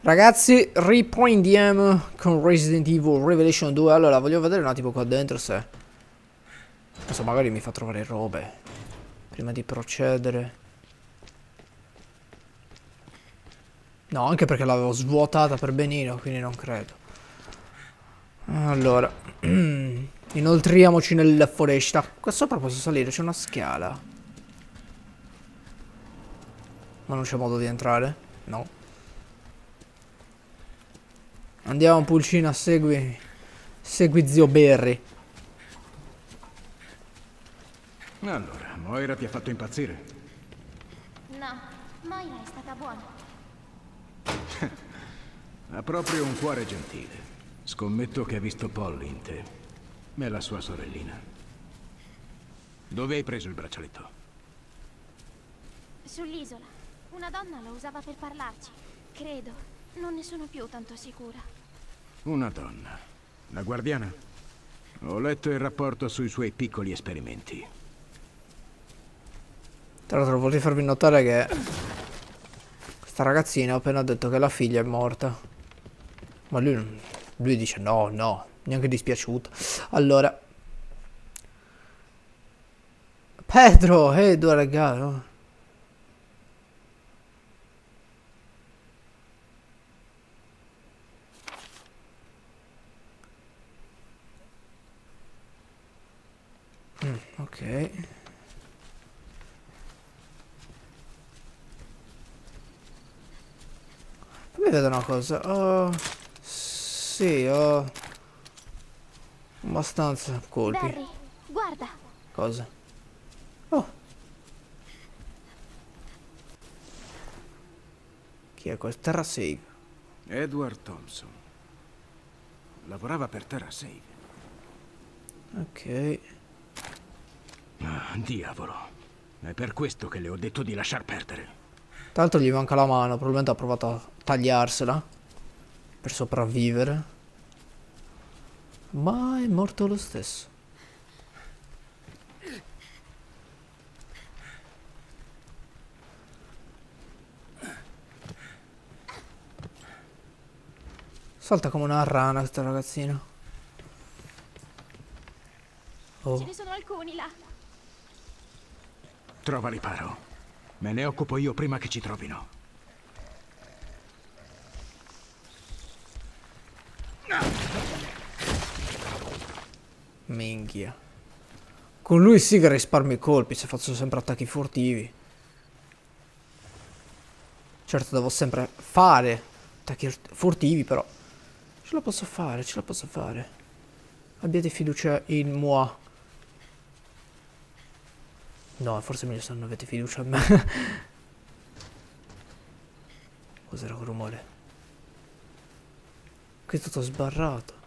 Ragazzi, riprendiamo con Resident Evil Revelation 2. Allora, voglio vedere un attimo qua dentro se... Adesso magari mi fa trovare robe. Prima di procedere. No, anche perché l'avevo svuotata per benino, quindi non credo. Allora. Inoltriamoci nella foresta. Qua sopra posso salire, c'è una scala. Ma non c'è modo di entrare? No. Andiamo Pulcina, segui. Segui zio Berry. Allora, Moira ti ha fatto impazzire? No, Moira è stata buona. ha proprio un cuore gentile. Scommetto che ha visto Polly in te. E la sua sorellina. Dove hai preso il braccialetto? Sull'isola. Una donna lo usava per parlarci. Credo. Non ne sono più tanto sicura. Una donna. La guardiana? Ho letto il rapporto sui suoi piccoli esperimenti. Tra l'altro vorrei farvi notare che questa ragazzina ha appena detto che la figlia è morta. Ma lui, lui dice no, no, neanche dispiaciuto. Allora. Pedro, eh, due regalo. Ok. Fammi vedere una cosa. Oh, sì, ho abbastanza colpi. Barry, guarda. Cosa? Oh. Chi è questo? Terra Save. Edward Thompson. Lavorava per Terra Save. Ok. Ah, diavolo. È per questo che le ho detto di lasciar perdere. Tra l'altro gli manca la mano, probabilmente ha provato a tagliarsela per sopravvivere. Ma è morto lo stesso. Salta come una rana questa ragazzina. Oh. Ce ne sono alcuni là. Trova riparo. Me ne occupo io prima che ci trovino. Minchia. Con lui sì che risparmi i colpi se faccio sempre attacchi furtivi. Certo devo sempre fare attacchi furtivi però. Ce la posso fare, ce la posso fare. Abbiate fiducia in moi. No, forse meglio se non avete fiducia in me. Cos'era quel rumore? Qui è tutto sbarrato.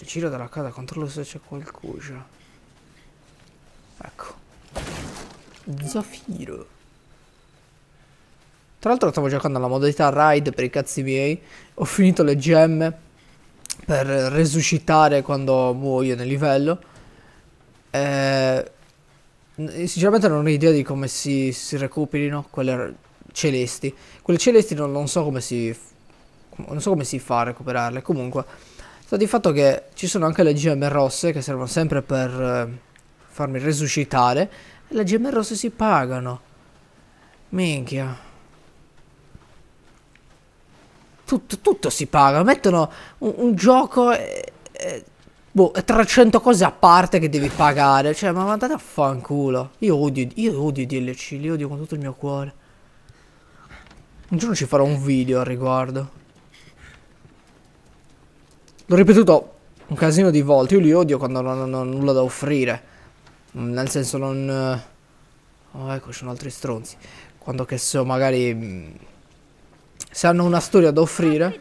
Il giro della casa, controllo se c'è qualcosa. Ecco. Zafiro. Tra l'altro stavo giocando alla modalità ride per i cazzi miei. Ho finito le gemme per resuscitare quando muoio nel livello. Eh, sinceramente non ho idea di come si, si recuperino quelle celesti. Quelle celesti non, non, so come si... Non so come si fa a recuperarle. Comunque, sta di fatto che ci sono anche le gemme rosse che servono sempre per eh, farmi resuscitare. E le gemme rosse si pagano. Minchia. Tutto, tutto si paga. Mettono un, un gioco e, e Boh, 300 cose a parte che devi pagare. Cioè, ma andate a fanculo. Io odio, io odio i DLC, li odio con tutto il mio cuore. Un giorno ci farò un video al riguardo. L'ho ripetuto un casino di volte. Io li odio quando non hanno nulla da offrire. Mm, nel senso non... Eh, oh, ecco, ci sono altri stronzi. Quando che so, magari... Mm, se hanno una storia da offrire...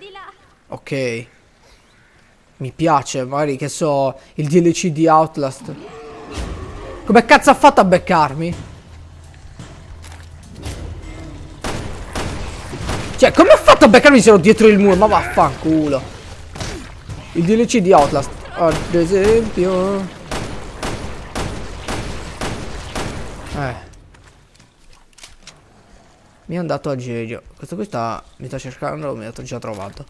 Ok. Mi piace, magari che so, il DLC di Outlast. Come cazzo ha fatto a beccarmi? Cioè, come ha fatto a beccarmi se ero dietro il muro? Ma vaffanculo. Il DLC di Outlast, ad esempio. Eh. Mi è andato a genio. Questo qui sta, mi sta cercando, mi ha già trovato.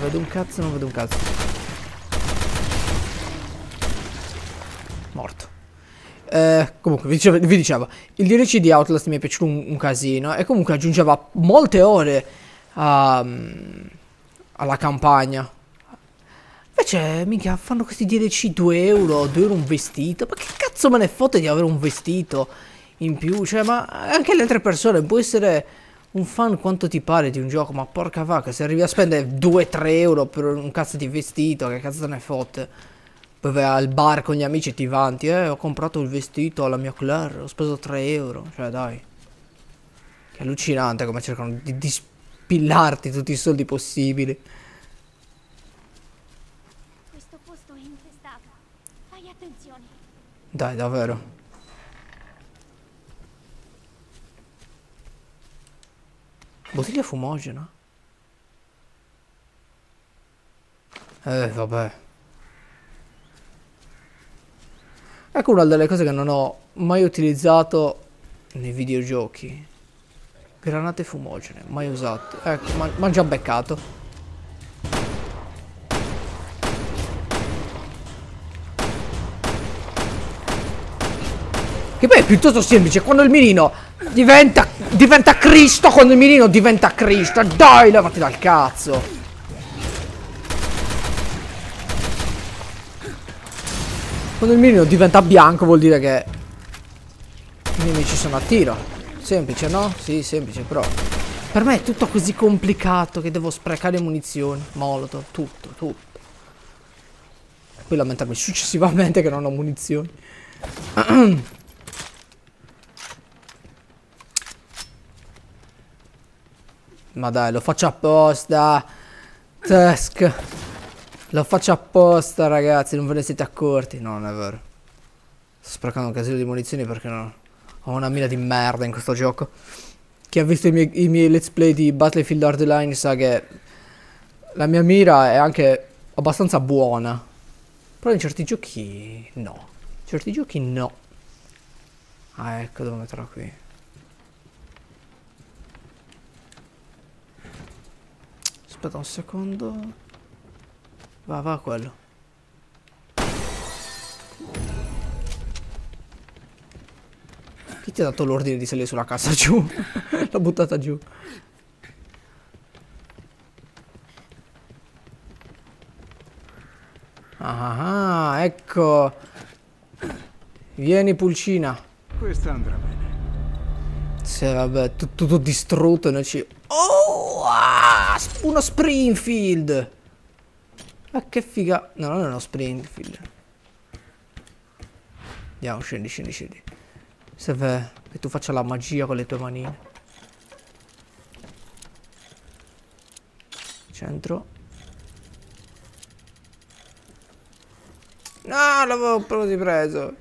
Vedo un cazzo, non vedo un cazzo. Morto. Eh, comunque, vi dicevo, vi dicevo, il DLC di Outlast mi è piaciuto un, un casino e comunque aggiungeva molte ore a, um, alla campagna. Invece, minchia, fanno questi DLC 2 euro, 2 euro un vestito. Ma che cazzo me ne fotte di avere un vestito in più? Cioè, ma anche le altre persone, può essere un fan quanto ti pare di un gioco, ma porca vacca, se arrivi a spendere 2-3 euro per un cazzo di vestito, che cazzo te ne fotte? Poi vai al bar con gli amici e ti vanti, eh, ho comprato il vestito alla mia Claire, ho speso 3 euro, cioè dai. Che allucinante come cercano di, di spillarti tutti i soldi possibili. Dai, davvero. Bottiglia fumogena? Eh, vabbè. Ecco una delle cose che non ho mai utilizzato nei videogiochi. Granate fumogene, mai usato. Ecco, ma già beccato. Che poi è piuttosto semplice. Quando il mirino diventa, diventa Cristo, quando il mirino diventa Cristo. Dai, levati dal cazzo. Quando il mirino diventa bianco vuol dire che i nemici sono a tiro. Semplice, no? Sì, semplice, però... Per me è tutto così complicato che devo sprecare munizioni, molotov, tutto, tutto. Poi lamentarmi successivamente che non ho munizioni. Ma dai, lo faccio apposta. Tusk. Lo faccio apposta, ragazzi. Non ve ne siete accorti. No, non è vero. Sto sprecando un casino di munizioni perché no. Ho una mira di merda in questo gioco. Chi ha visto i miei, i miei let's play di Battlefield Hardline sa che la mia mira è anche abbastanza buona. Però in certi giochi no. In certi giochi no. Ah, ecco, devo metterla qui. Aspetta un secondo. Va, va quello. Ti ha dato l'ordine di salire sulla casa giù? L'ho buttata giù. Ah, ecco. Vieni pulcina. Questa andrà bene. Sì, vabbè, tutto, tutto distrutto noi ci... Oh, ah, uno Springfield. Ma che figa... No, non è uno Springfield. Andiamo, scendi, scendi, scendi. Serve che tu faccia la magia con le tue manine. Centro. No, l'avevo proprio preso.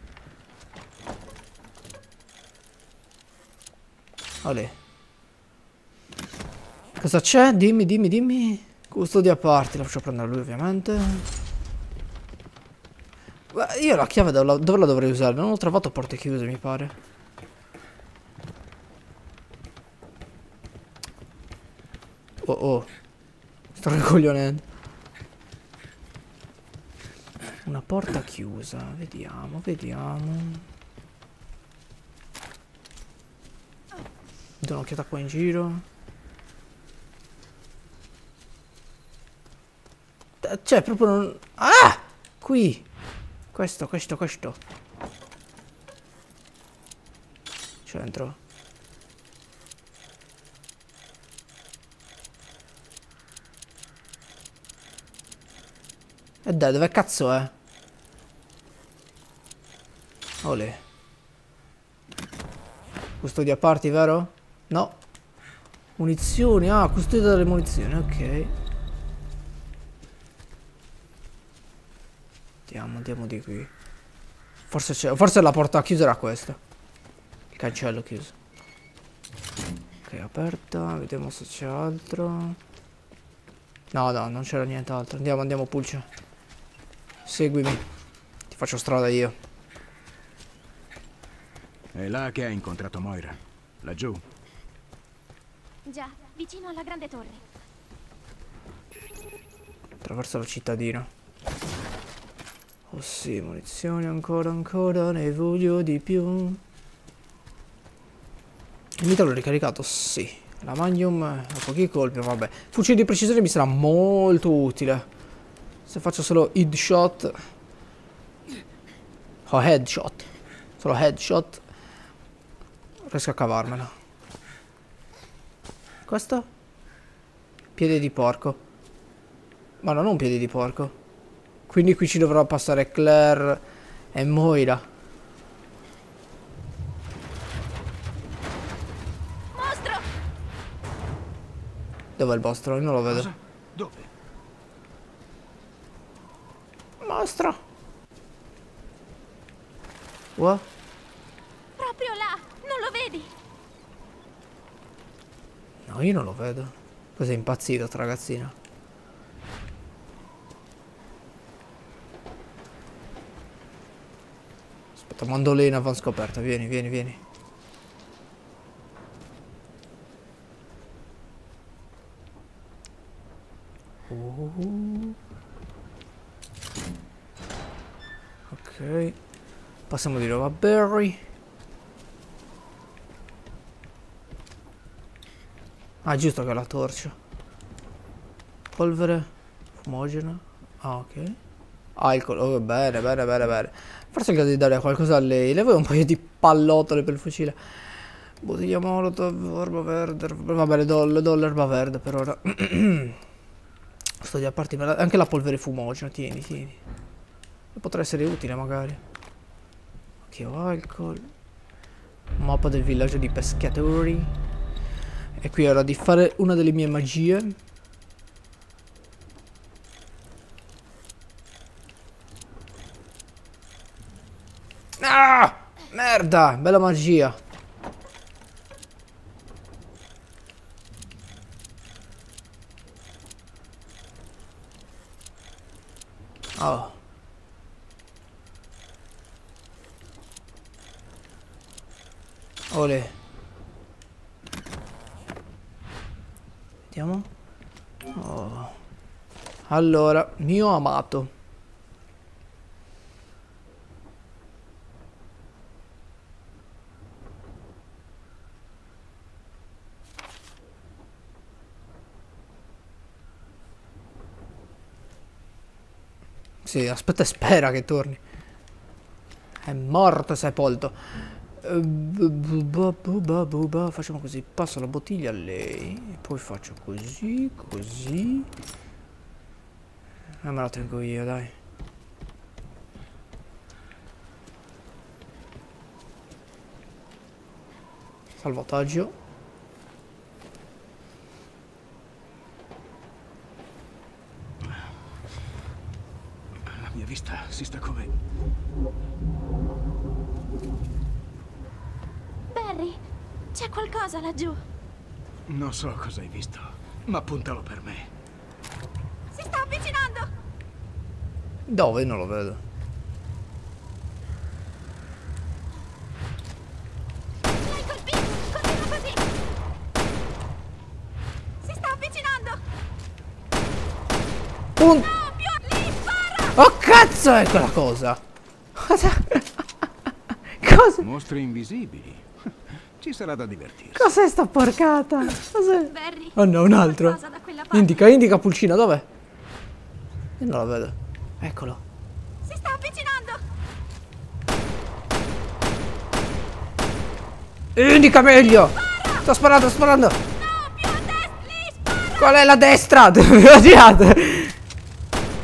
Olè. Cosa c'è? Dimmi, dimmi, dimmi. Custodia a parte, la faccio prendere lui ovviamente. Beh, io la chiave dove la dovrei usare? Non ho trovato porte chiuse, mi pare. Oh oh. Sto ricoglionendo. Una porta chiusa. Vediamo, vediamo. Do un'occhiata qua in giro. Cioè, proprio non... Ah! Qui. Questo, questo, questo. Centro. E dai, dove cazzo è? Olè. Custodia parti, vero? No. Munizioni, ah, custodia delle munizioni, ok. Andiamo, andiamo di qui. Forse c'è. Forse la porta chiusa era questa. Il cancello chiuso. Ok, aperta. Vediamo se c'è altro. No, no, non c'era nient'altro. Andiamo, andiamo, Pulce. Seguimi. Ti faccio strada io. È là che hai incontrato Moira. Laggiù. Già, vicino alla grande torre. Attraverso la cittadina. Oh sì, munizioni ancora, ancora, ne voglio di più. Il mitra l'ho ricaricato? Sì. La Magnum ha pochi colpi, vabbè. Fucile di precisione mi sarà molto utile. Se faccio solo headshot. Oh, headshot. Solo headshot. Riesco a cavarmela. Questo? Piede di porco. Ma non un piede di porco. Quindi qui ci dovrà passare Claire e Moira. Mostro! Dov'è il mostro? Io non lo vedo. Cosa? Dove? Mostro! What? Proprio là! Non lo vedi? No, io non lo vedo. Cos'è impazzito sta ragazzina? Aspetta, mandolina van scoperta. Vieni, vieni, vieni. Uh. Ok. Passiamo di nuovo a Barry. Ah, giusto che è la torcia. Polvere fumogena. Ah, ok. Alcol. Oh, bene, bene, bene, bene. Forse è il caso di dare qualcosa a lei. Le vuoi un paio di pallottole per il fucile? Bottiglia molotov, erba verde. Vabbè, le do, do l'erba verde per ora. Sto di a parte. Anche la polvere fumogena, tieni, tieni. Potrà essere utile magari. Ok, ho alcol. Mappa del villaggio di pescatori. E qui è ora di fare una delle mie magie. Ah! Merda! Bella magia. Oh. Ole. Vediamo. Oh. Allora, mio amato. Sì, aspetta e spera che torni. È morto sepolto. Facciamo così, passo la bottiglia a lei. Poi faccio così, così. E me la tengo io, dai. Salvataggio. La mia vista si sta come... C'è qualcosa laggiù. Non so cosa hai visto, ma puntalo per me. Si sta avvicinando! Dove? Non lo vedo. L'hai colpito! Continua così! Si sta avvicinando! Un... No, più lì, spara! Oh cazzo è quella cosa? Cosa? Cosa? Mostri invisibili. Ci sarà da divertirsi. Cos'è sta porcata? Cos'è? Barry, Oh no, un altro. Indica, indica pulcina, dov'è? Io non la vedo. Eccolo. Si sta avvicinando! Indica meglio! Sto sparando, sto sparando! No, più a destra! Lì, spara! Qual è la destra? Dove?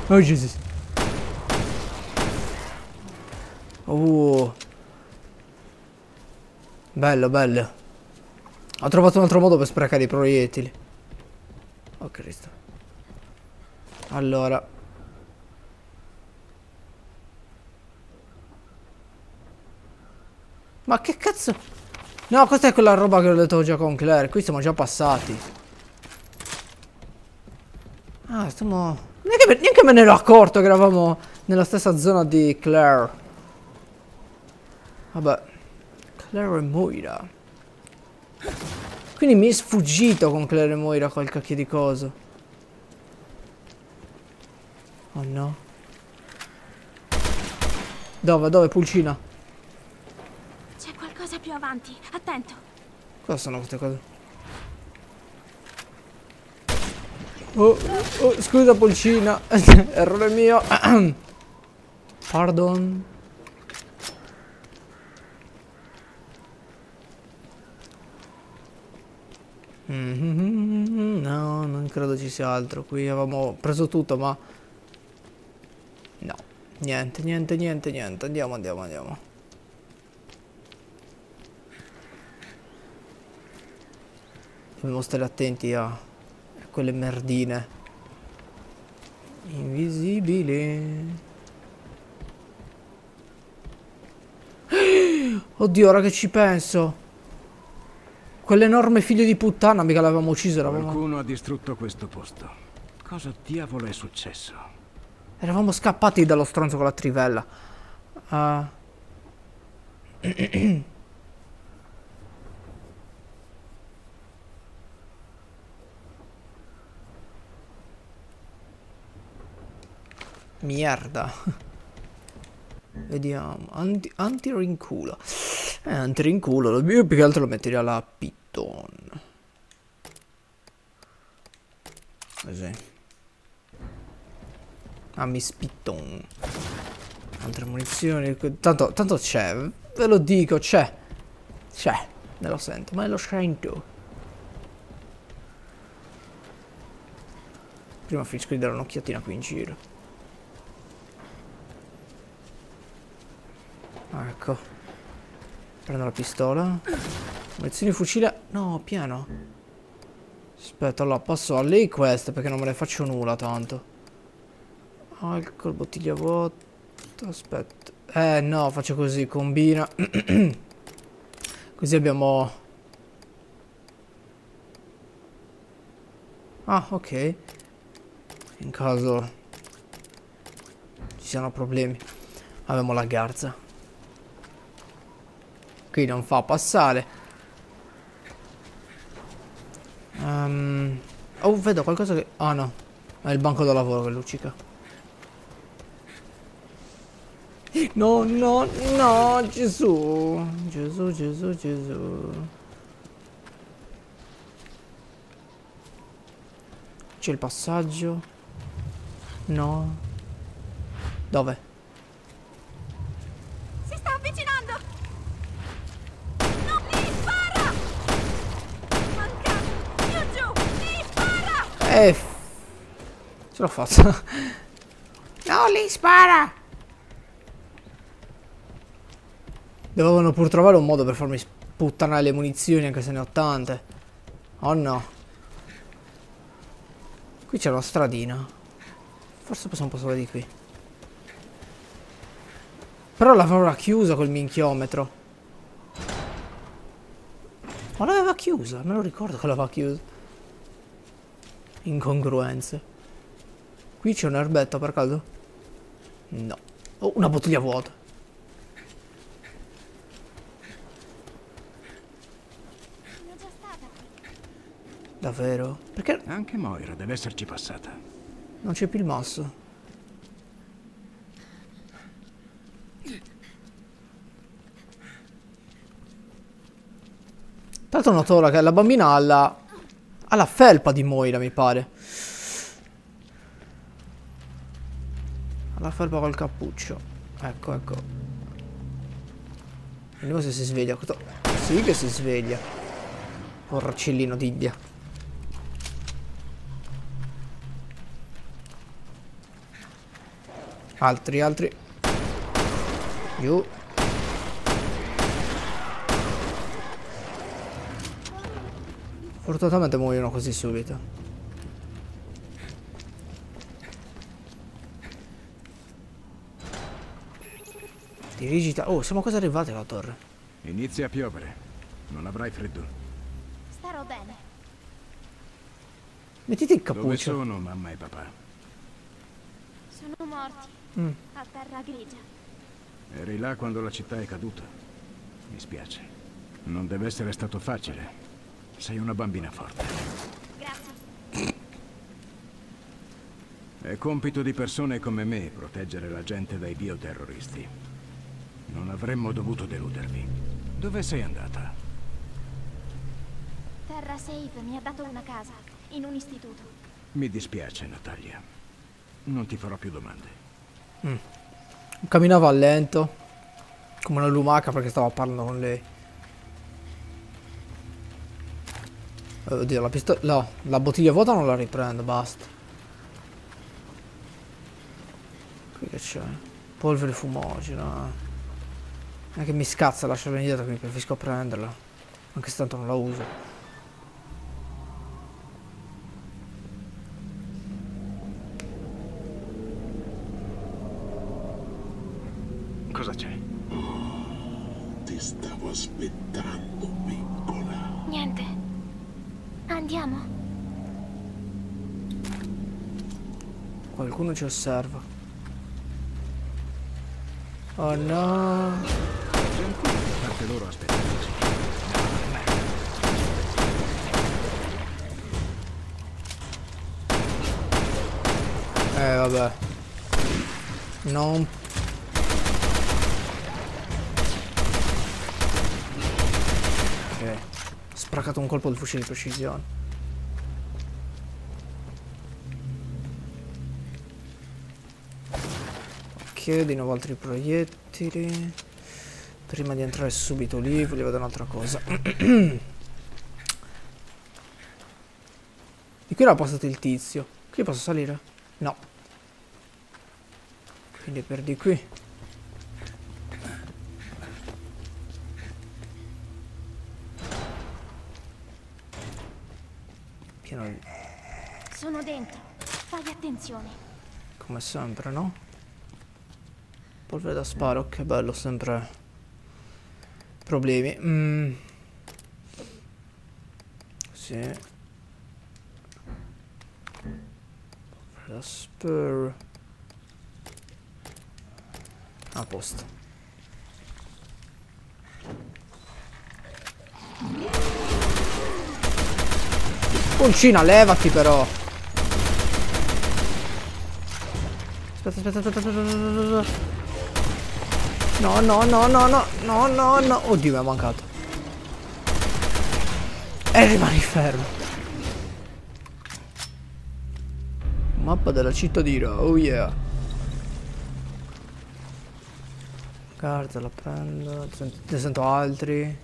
Oh Gesù. Uh. Bello, bello. Ho trovato un altro modo per sprecare i proiettili. Oh Cristo. Allora. Ma che cazzo? No, questa è quella roba che ho detto già con Claire. Qui siamo già passati. Ah, stiamo... Neanche me, neanche me ne ero accorto che eravamo nella stessa zona di Claire. Vabbè. Claire Moira. Quindi mi è sfuggito con Claire Moira quel cacchio di coso. Oh no. Dove, dove, pulcina? C'è qualcosa più avanti. Attento. Cosa sono queste cose? Oh, oh, scusa pulcina. Errore mio. Pardon. Mhm, No, non credo ci sia altro. Qui avevamo preso tutto, ma... No. Niente, niente, niente, niente. Andiamo, andiamo, andiamo. Dobbiamo stare attenti a quelle merdine. Invisibile. Oddio, ora che ci penso. Quell'enorme figlio di puttana, mica l'avevamo ucciso, eravamo... Qualcuno ha distrutto questo posto. Cosa diavolo è successo? Eravamo scappati dallo stronzo con la trivella. Ah. Merda. Vediamo. Anti, antirinculo. Eh, antirinculo. lo- Io più che altro lo metterei alla Python. Così. Ah, Miss Python. Altre munizioni. Tanto, tanto c'è. Ve lo dico, c'è. C'è. Me lo sento, me lo sento. Prima finisco di dare un'occhiatina qui in giro. Ecco. Prendo la pistola. Munizioni fucile. No, piano. Aspetta, allora passo a lei queste perché non me ne faccio nulla tanto. Alcol, bottiglia vuota. Aspetta. Eh no, faccio così, combina. così abbiamo... Ah, ok. In caso ci siano problemi. Abbiamo la garza. Qui non fa passare. Ehm, oh, vedo qualcosa che... Ah no. È il banco da lavoro che luccica. No, no, no, Gesù. Gesù, Gesù, Gesù. C'è il passaggio. No. Dove? Si sta avvicinando! Non mi spara! Mancato! Più giù! Mi spara! Eh. Ce l'ho fatta. no, lì spara. Dovevano pur trovare un modo per farmi sputtanare le munizioni anche se ne ho tante. Oh no. Qui c'è una stradina. Forse possiamo passare di qui. Però l'avrà chiusa col minchiometro. Ma l'aveva chiusa, me lo ricordo che l'aveva chiusa. Incongruenze. Qui c'è un erbetto per caso? No. Oh, una bottiglia vuota. Sono già stata qui. Davvero? Perché Anche Moira deve esserci passata. non c'è più il masso? Tra l'altro noto che la bambina ha la... ha la felpa di Moira, mi pare. Ha la felpa col cappuccio. Ecco, ecco. Vediamo se si sveglia. Sì che si sveglia. Porcellino d'India. Altri, altri. Giù. Fortunatamente muoiono così subito. Dirigita. Oh, siamo quasi arrivati alla torre. Inizia a piovere. Non avrai freddo. Starò bene. Mettiti il Dove cappuccio. sono mamma e papà? Sono morti. Mm. A terra grigia. Eri là quando la città è caduta. Mi spiace. Non deve essere stato facile. Sei una bambina forte. Grazie. È compito di persone come me proteggere la gente dai bioterroristi. Non avremmo dovuto deludervi. Dove sei andata? Terra Safe mi ha dato una casa, in un istituto. Mi dispiace, Natalia. Non ti farò più domande. Camminava a lento. Come una lumaca perché stavo parlando con lei. Oddio, la pistola... No, la bottiglia vuota non la riprendo, basta. Qui che c'è? Polvere fumogena. Non è che mi scazza lasciarla indietro, quindi preferisco prenderla. Anche se tanto non la uso. Cosa c'è? Ti stavo aspettando, piccola. Niente. Andiamo. Qualcuno ci osserva. Oh no. Parte loro aspettarci. Eh vabbè. Non... Ok. Spracato un colpo di fucile di precisione. Ok, di nuovo altri proiettili. Prima di entrare subito lì, voglio vedere un'altra cosa. Di qui era passato il tizio. Qui posso salire? No. Quindi per di qui. Pieno di... Sono dentro. Fai attenzione. come sempre, no? Polvere da sparo, che bello, sempre problemi. Mm. Sì. Polvere da spur. A posto. Uncina, levati però. Aspetta, aspetta, aspetta, aspetta, aspetta, aspetta. No, no, no, no, no, no, no, no. Oddio, mi è mancato. E rimani fermo. Mappa della cittadina, oh yeah. Carta la prendo, ne sento altri.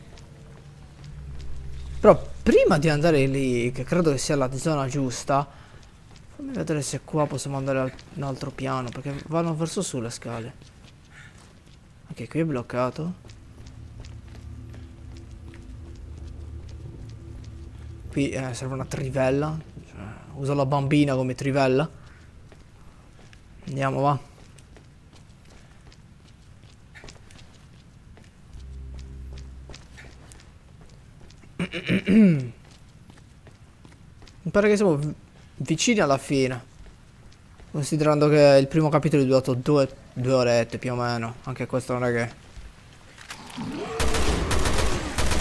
Però prima di andare lì, che credo che sia la zona giusta, fammi vedere se qua possiamo andare al un altro piano, perché vanno verso su le scale. Ok, qui è bloccato. Qui eh, serve una trivella. Cioè, uso la bambina come trivella. Andiamo, va. Mi pare che siamo vi- vicini alla fine. Considerando che il primo capitolo è durato due, due orette più o meno. Anche questo non è che...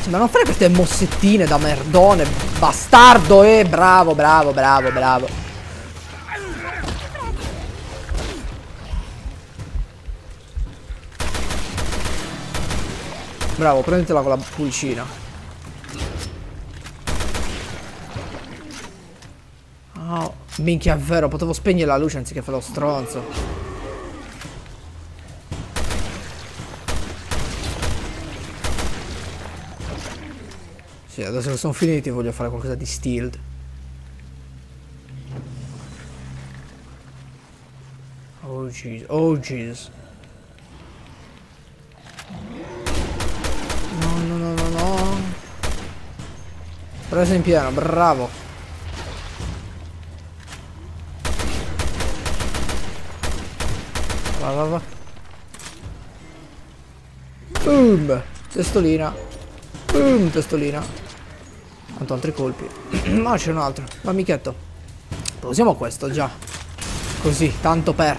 Sì, ma non fare queste mossettine da merdone, bastardo, eh! Bravo, bravo, bravo, bravo. Bravo, prendetela con la pulcina. Oh, minchia, è vero, potevo spegnere la luce anziché fare lo stronzo. Adesso che sono finiti voglio fare qualcosa di stealed. Oh Jesus, oh Jesus. No, no, no, no, no. Preso in pieno, bravo. Va, va, va. Boom! Testolina. Boom, testolina. Tanto altri colpi. Ma c'è un altro. Amichetto. Usiamo questo già. Così, tanto per.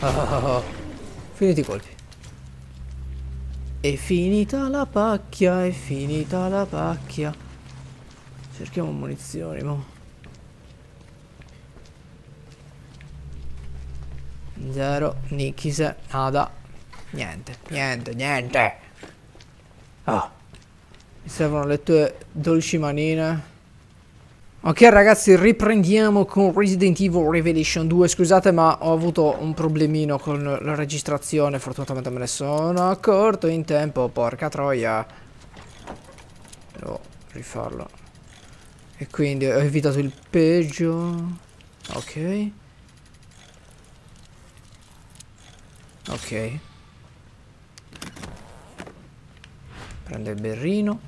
Oh, oh, oh. Finiti i colpi. È finita la pacchia, è finita la pacchia. Cerchiamo munizioni, mo. Zero, Nikise, nada. Niente, niente, niente. Ah. Mi servono le tue dolci manine. Ok ragazzi riprendiamo con Resident Evil Revelation 2 Scusate ma ho avuto un problemino con la registrazione. Fortunatamente me ne sono accorto in tempo Porca troia. Devo rifarlo. E quindi ho evitato il peggio. Ok. Ok Prende il berrino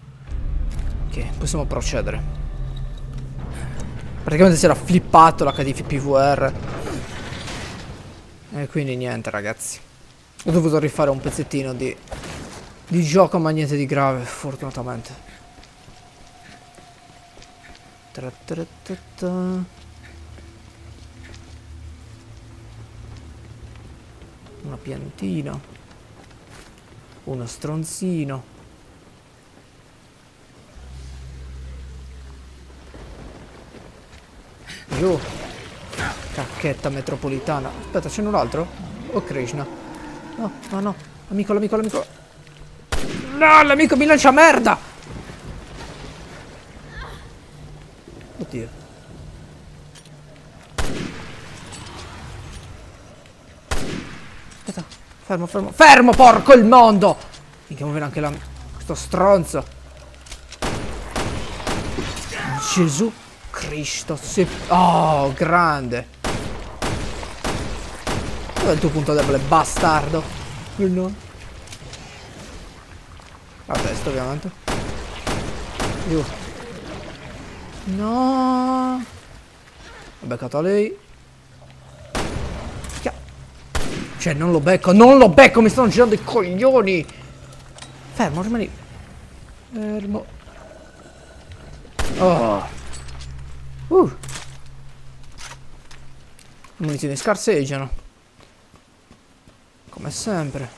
Ok possiamo procedere Praticamente si era flippato l'HDF PVR. E quindi niente ragazzi. Ho dovuto rifare un pezzettino di, di gioco ma niente di grave, fortunatamente. Tra tra tra Una piantina. Uno stronzino. Giù. Cacchetta metropolitana. Aspetta, c'è un altro? Oh Krishna. No, no, no. Amico, l'amico, l'amico. No, l'amico mi lancia merda! Oddio. Aspetta, fermo, fermo. Fermo, porco il mondo! Minchia, muovere anche la... questo stronzo. Gesù Cristo, se... Oh, grande. Dov'è il tuo punto debole, bastardo? No. A testa, ovviamente. Giù. No. Ho beccato a lei. Cioè, non lo becco, non lo becco, mi stanno girando i coglioni. Fermo, rimani. Fermo. Oh. Uh. Munizioni scarseggiano. Come sempre.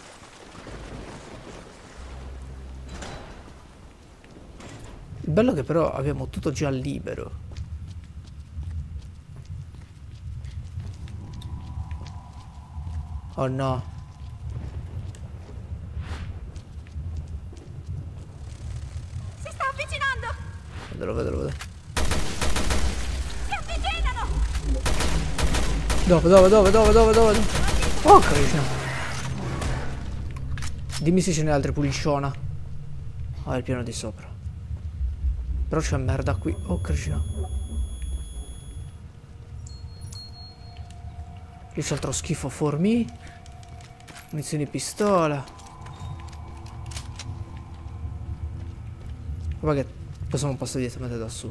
Il bello è che però abbiamo tutto già libero. Oh no. Si sta avvicinando! Vedelo, vedelo, vedelo. Dove, dove, dove, dove, dove, dove? Oh, Krishna. Dimmi se ce n'è altre puliciona. Ah, è il piano di sopra. Però c'è merda qui. Oh, Krishna. Lì c'è altro schifo formi. Munizioni pistola. Guarda che possiamo passare direttamente da su.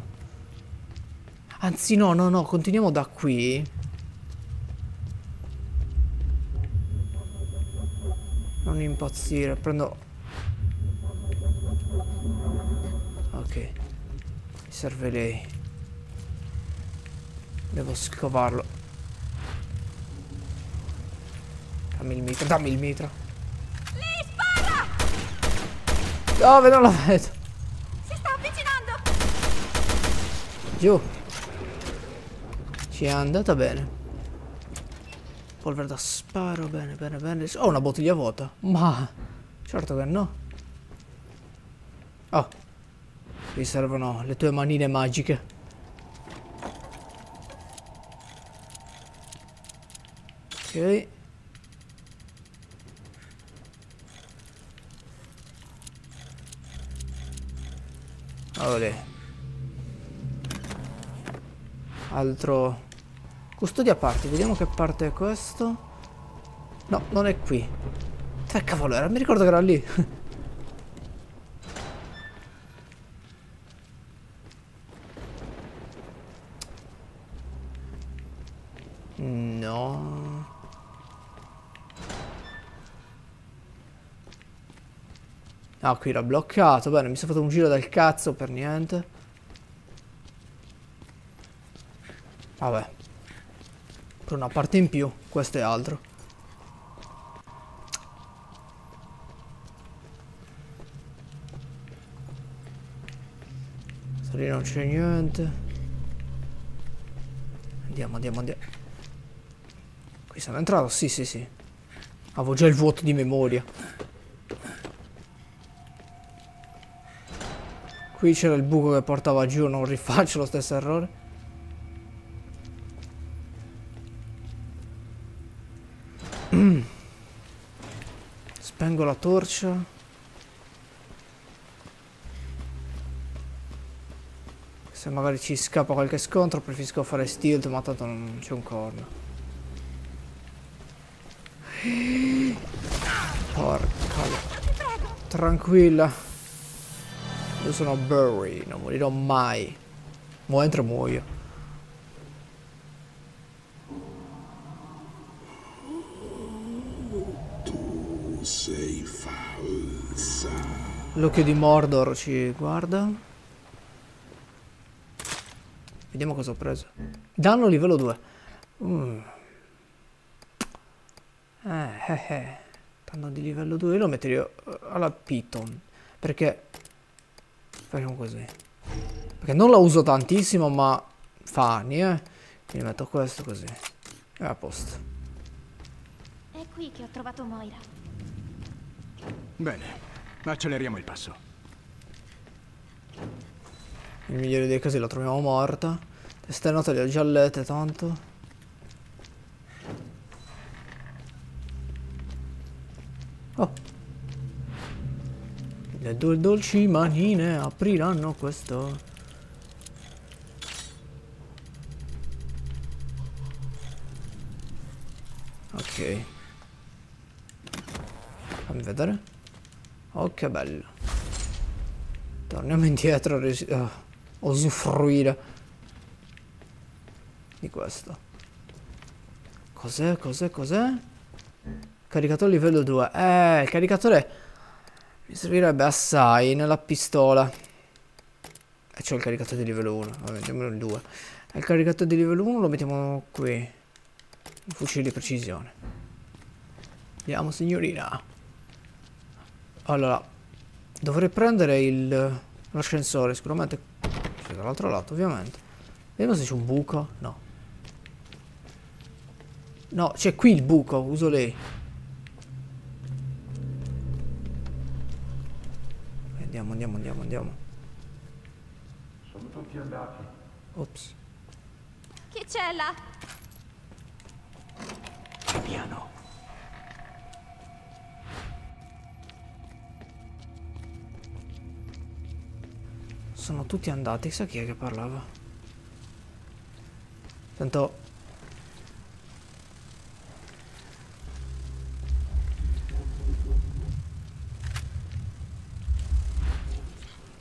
Anzi no, no, no, continuiamo da qui. Impazzire, prendo... Ok. Mi serve lei. Devo scovarlo. Dammi il mitra, dammi il mitra. Lì, spara! Dove non la vedo? Si sta avvicinando! Giù. Ci è andata bene. Polvere da sparo, bene, bene, bene. Ho una bottiglia vuota. Ma, certo che no. Oh, mi servono le tue manine magiche. Ok. Olè. Altro Custodia parte, vediamo che parte è questo. No, non è qui. Che cavolo era? Mi ricordo che era lì. no. Ah, qui era bloccato. Bene, mi sono fatto un giro del cazzo per niente. Vabbè altro, una parte in più, questo è altro. Lì non c'è niente. Andiamo, andiamo, andiamo. Qui sono entrato? Sì, sì, sì. Avevo già il vuoto di memoria. Qui c'era il buco che portava giù, non rifaccio lo stesso errore. Spengo la torcia. Se magari ci scappa qualche scontro preferisco fare stealth ma tanto non c'è un corno. Porca. Tranquilla. Io sono Burry, non morirò mai. Mo entro muoio. Tu sei falsa. L'occhio di Mordor ci guarda. Vediamo cosa ho preso. Danno livello 2. Mm. Eh, eh, eh. Danno di livello 2. Io lo metterei eh, alla Piton. Perché... Facciamo così. Perché non la uso tantissimo, ma fa anni, eh. Quindi metto questo così. E a posto. È qui che ho trovato Moira. Bene, acceleriamo il passo. Nel migliore dei casi la troviamo morta. Teste note le ho già lette tanto. Oh. Le due dolci manine apriranno questo. Ok. Fammi vedere. Oh che bello. Torniamo indietro a ah, usufruire di questo. Cos'è? Cos'è? Cos'è? Caricatore livello 2. Eh, il caricatore mi servirebbe assai nella pistola. E c'ho il caricatore di livello 1. Vabbè, mettiamolo il 2. E il caricatore di livello 1 lo mettiamo qui. Un fucile di precisione. Andiamo, signorina. Allora, dovrei prendere il l'ascensore, sicuramente. C'è dall'altro lato, ovviamente. Vediamo se c'è un buco. No. No, c'è qui il buco, uso lei. Andiamo, andiamo, andiamo, andiamo. Sono tutti andati. Ops. Chi c'è là? Piano. Sono tutti andati, sa chi è che parlava? Sento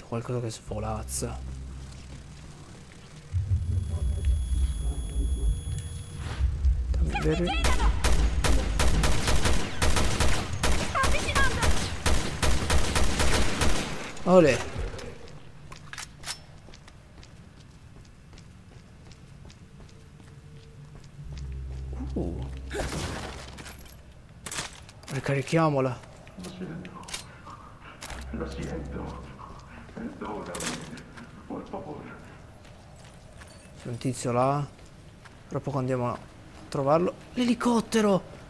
Qualcosa che svolazza. Dammi vedere... Olè. Uh. Ricarichiamola. Lo sento. Lo sento. Perdonami. Por favore. C'è un tizio là. Tra poco andiamo a trovarlo. L'elicottero!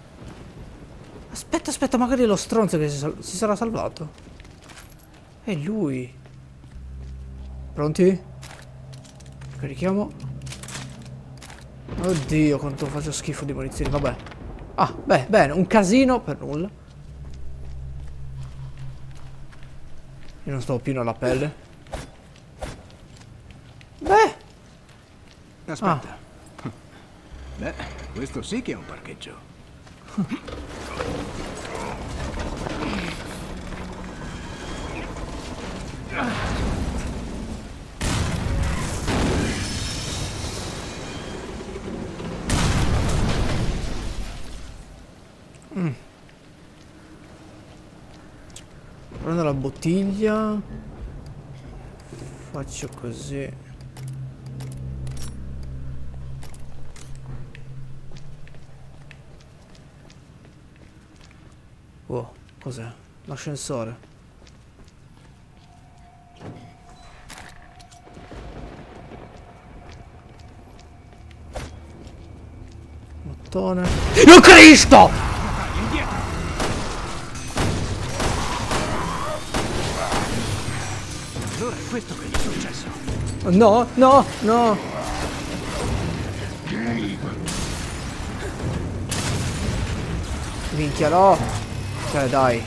Aspetta, aspetta, magari è lo stronzo che si, si sarà salvato. È lui. Pronti? Carichiamo. Oddio, quanto faccio schifo di munizioni, vabbè. Ah, beh, bene, un casino per nulla. Io non sto più nella pelle. Beh, Aspetta. Beh, questo sì che è un parcheggio. bottiglia. Faccio così. Oh cos'è? l'ascensore. Mattone. Io cristo! No, no, no. Minchia no. Cioè dai.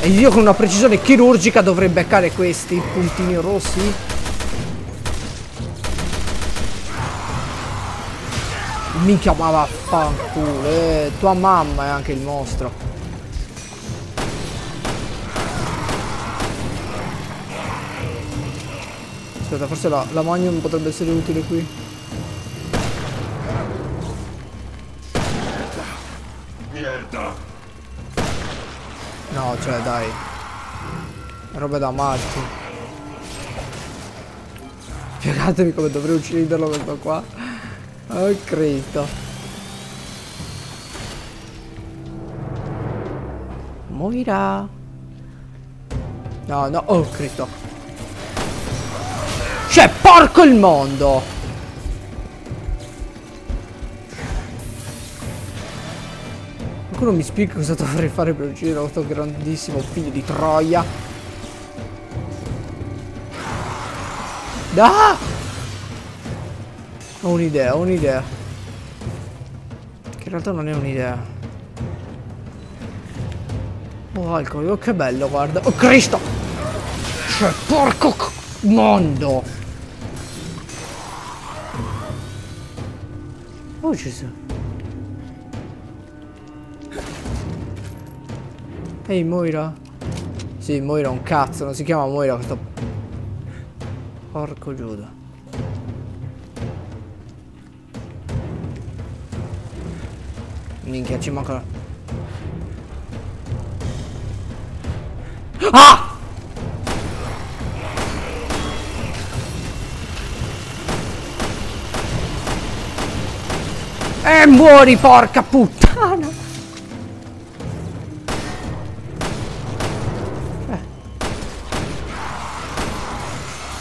E io con una precisione chirurgica dovrei beccare questi puntini rossi. Minchia ma vaffanculo. Eh, tua mamma è anche il mostro. Aspetta, forse la, la magnum potrebbe essere utile qui. Merda! No, cioè, dai. Roba da matti. Spiegatemi come dovrei ucciderlo questo qua. Oh Cristo. Morirà. No, no, oh Cristo. Cioè, porco il mondo! Qualcuno mi spiega cosa dovrei fare per uccidere questo grandissimo figlio di troia? Ah! Ho un'idea, ho un'idea. Che in realtà non è un'idea. Oh, alcol, oh, che bello, guarda. Oh, Cristo! Cioè, porco mondo! Oh, Gesù. Ehi Moira. Sì Moira un cazzo Non si chiama Moira questo. Porco Giuda. Minchia ci manca Ah E muori porca puttana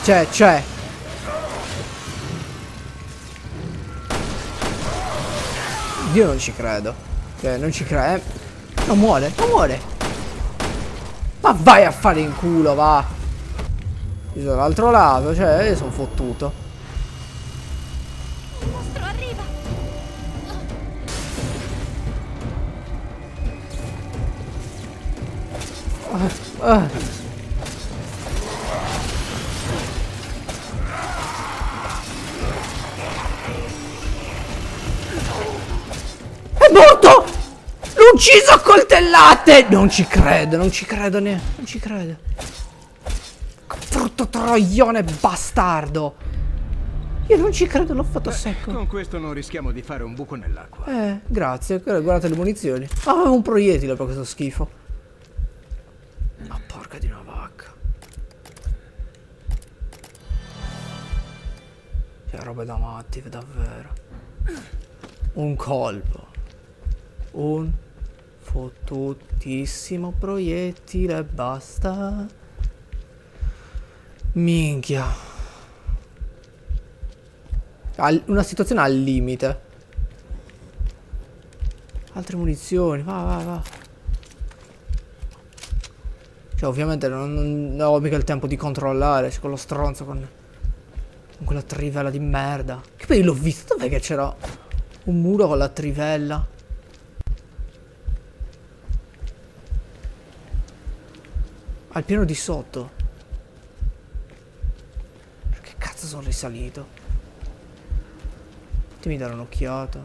C'è, c'è. Io non ci credo. Cioè, non ci credo. Eh. Non muore, non muore. Ma vai a fare in culo, va. Io sono dall'altro lato, cioè, io sono fottuto. Coltellate! Non ci credo, non ci credo neanche. Non ci credo. Frutto troione bastardo! Io non ci credo, l'ho fatto secco. Con questo non rischiamo di fare un buco nell'acqua. Eh, grazie. Guardate le munizioni. Ah, avevo un proiettile per questo schifo. Ma porca di una vacca. Cioè, roba da matti, davvero. Un colpo. Un fottutissimo proiettile, basta. Minchia. Al- una situazione al limite. Altre munizioni, va, va, va. Cioè, ovviamente non, non ho mica il tempo di controllare. C'è quello stronzo con, con quella trivella di merda. Che poi l'ho visto. Dov'è che c'era un muro con la trivella? Al piano di sotto. Che cazzo sono risalito? Fatemi dare un'occhiata.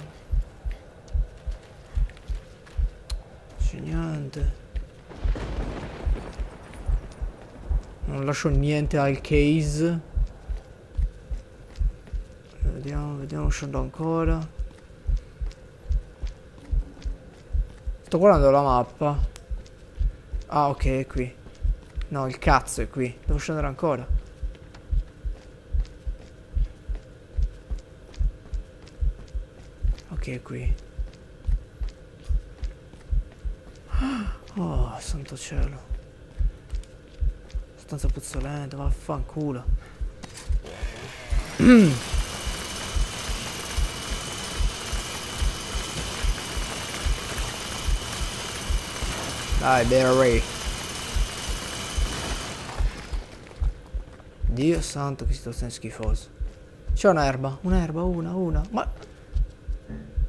C'è niente. Non lascio niente al case. Vediamo, vediamo, scendo ancora. Sto guardando la mappa. Ah, ok, è qui. No, il cazzo è qui. Devo scendere ancora. Ok, è qui. Oh, santo cielo. Stanza puzzolente, vaffanculo. Dai, Barry. Dio santo che situazione schifosa. C'è un'erba, un'erba, una, una. Ma...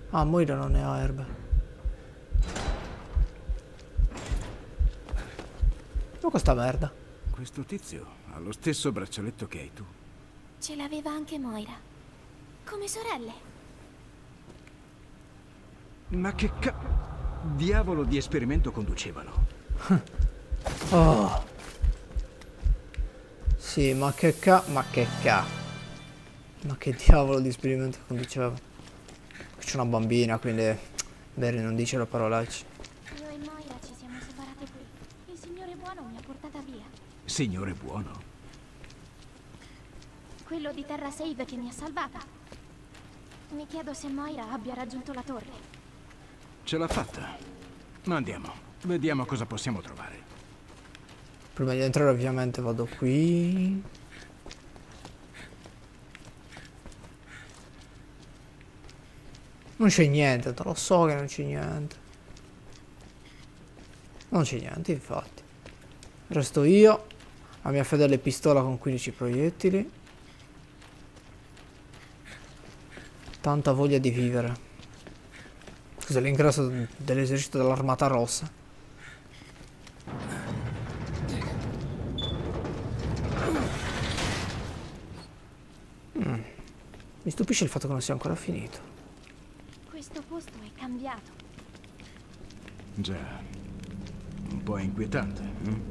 Ah, Moira non ne ha erbe. Ma questa merda. Questo tizio ha lo stesso braccialetto che hai tu. Ce l'aveva anche Moira. Come sorelle. Ma che ca... diavolo di esperimento conducevano? Oh. Sì, ma che ca... Ma che ca... Ma che diavolo di esperimento conduceva? C'è una bambina, quindi... Barry non dice la parolaccia. Io e Moira ci siamo separate qui. Il signore buono mi ha portata via. Signore buono. Quello di Terra Save che mi ha salvata. Mi chiedo se Moira abbia raggiunto la torre. Ce l'ha fatta. Ma andiamo. Vediamo cosa possiamo trovare. Prima di entrare ovviamente vado qui. Non c'è niente, te lo so che non c'è niente. Non c'è niente, infatti. Resto io, la mia fedele pistola con 15 proiettili. Tanta voglia di vivere. Cos'è l'ingresso dell'esercito dell'armata rossa? Mi stupisce il fatto che non sia ancora finito. Questo posto è cambiato. Già. Un po' inquietante. hm?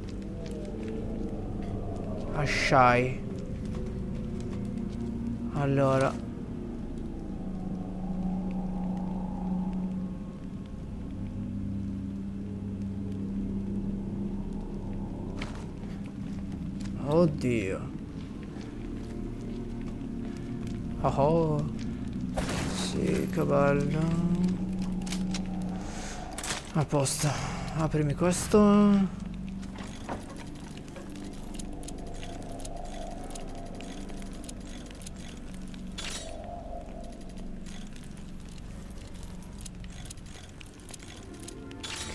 Assai. Allora. Oddio. Oh. Sì, che bello. A posto. Aprimi questo.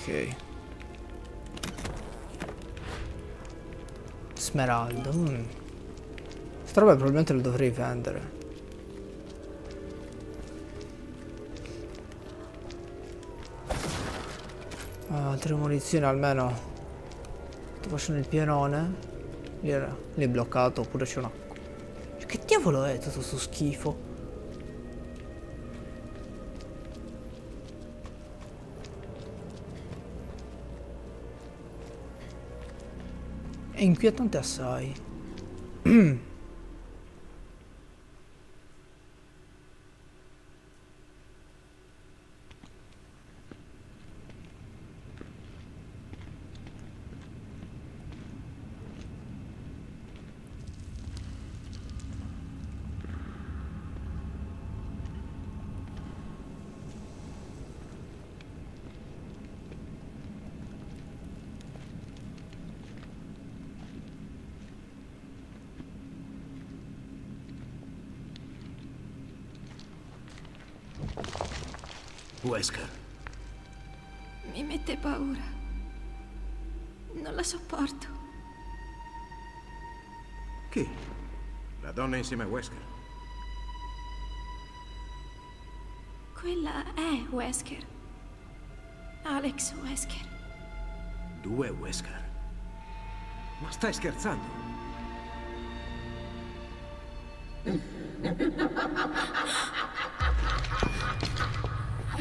Ok. Smeraldo. Mm. Roba probabilmente lo dovrei vendere. Altre munizioni almeno. Ti faccio nel pianone. Lì, era, lì è bloccato oppure c'è una... Che diavolo è tutto sto schifo? È inquietante assai. Wesker. Mi mette paura. Non la sopporto. Chi? La donna insieme a Wesker? Quella è Wesker. Alex Wesker. Due Wesker. Ma stai scherzando?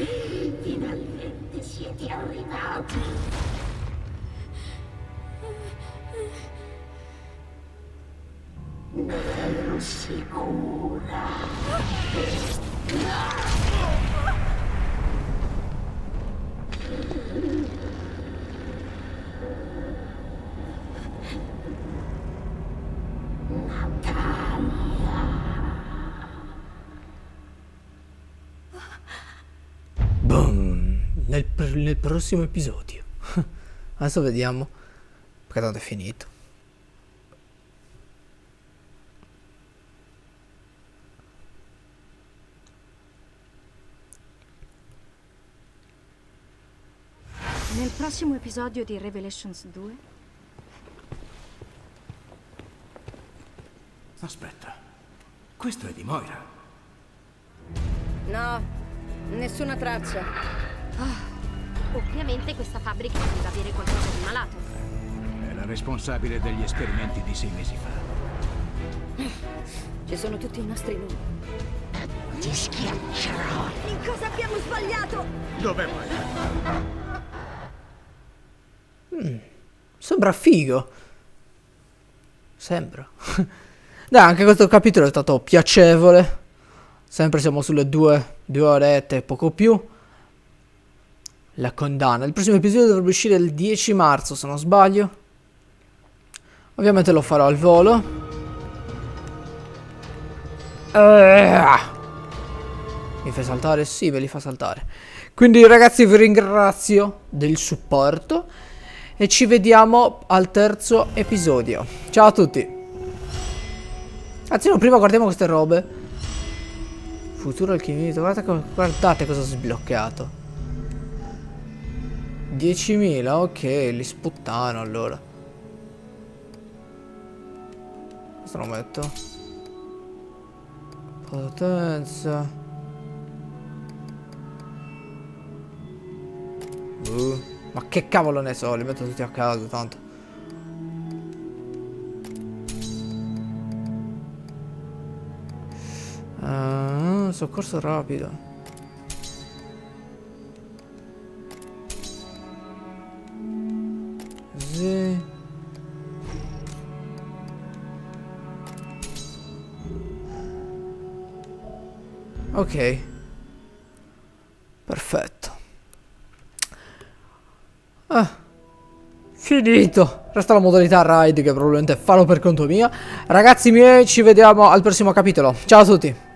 Finalmente siete arrivati. Ne ero sicura. Prossimo episodio. Adesso vediamo. Perché tanto è finito. Nel prossimo prossimo episodio di Revelations 2? Aspetta. Questo è di Moira. No, nessuna traccia. Ovviamente questa fabbrica deve avere qualcosa di malato. È la responsabile degli esperimenti di sei mesi fa. Ci sono tutti i nostri nomi. Ti schiaccerò. In cosa abbiamo sbagliato? Dove vai? Sembra figo. Sembra. Dai, anche questo capitolo è stato piacevole. Sempre siamo sulle due, due orette e poco più. La condanna. Il prossimo episodio dovrebbe uscire il 10 marzo, se non sbaglio. Ovviamente lo farò al volo. Eh. Mi fai saltare? Sì, ve li fa saltare. Quindi ragazzi vi ringrazio del supporto e ci vediamo al terzo episodio. Ciao a tutti. Anzi no, prima guardiamo queste robe. Futuro alchimista, guardate, guardate cosa ho sbloccato. 10.000, ok, li sputtano allora. Questo lo metto. Potenza. Uh, ma che cavolo ne so, li metto tutti a caso tanto. Ah, soccorso rapido. Sì. Ok. Perfetto. Ah. Finito. Resta la modalità ride che probabilmente farò per conto mio. Ragazzi miei, ci vediamo al prossimo capitolo. Ciao a tutti.